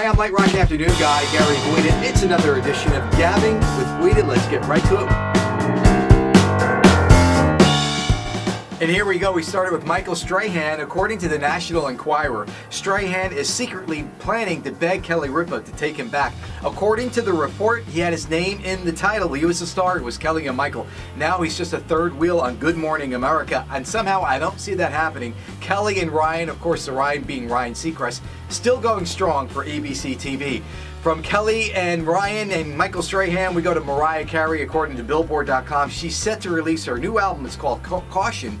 Hi, I'm Lite Rock Afternoon Guy, Gary Guida. It's another edition of Gabbing with Guida. Let's get right to it. And here we go. We started with Michael Strahan. According to the National Enquirer, Strahan is secretly planning to beg Kelly Ripa to take him back. According to the report, he had his name in the title. He was the star. It was Kelly and Michael. Now he's just a third wheel on Good Morning America. And somehow I don't see that happening. Kelly and Ryan, of course, the Ryan being Ryan Seacrest, still going strong for ABC TV. From Kelly and Ryan and Michael Strahan, we go to Mariah Carey. According to Billboard.com, she's set to release her new album. It's called Caution.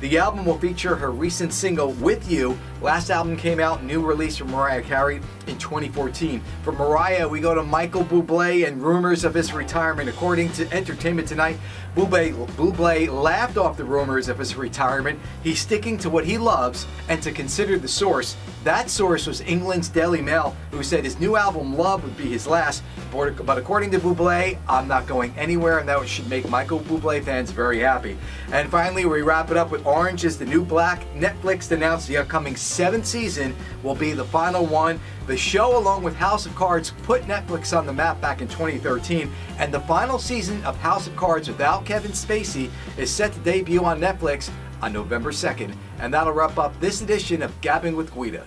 The album will feature her recent single, With You. Last album came out, new release from Mariah Carey in 2014. From Mariah, we go to Michael Bublé and rumors of his retirement. According to Entertainment Tonight, Bublé, Bublé laughed off the rumors of his retirement. He's sticking to what he loves and to consider the source. That source was England's Daily Mail, who said his new album, Love, would be his last. But according to Bublé, I'm not going anywhere, and that should make Michael Bublé fans very happy. And finally, we wrap it up with Orange is the New Black. Netflix announced the upcoming seventh season will be the final one. The show, along with House of Cards, put Netflix on the map back in 2013, and the final season of House of Cards without Kevin Spacey is set to debut on Netflix on November 2nd. And that'll wrap up this edition of Gabbing with Guida.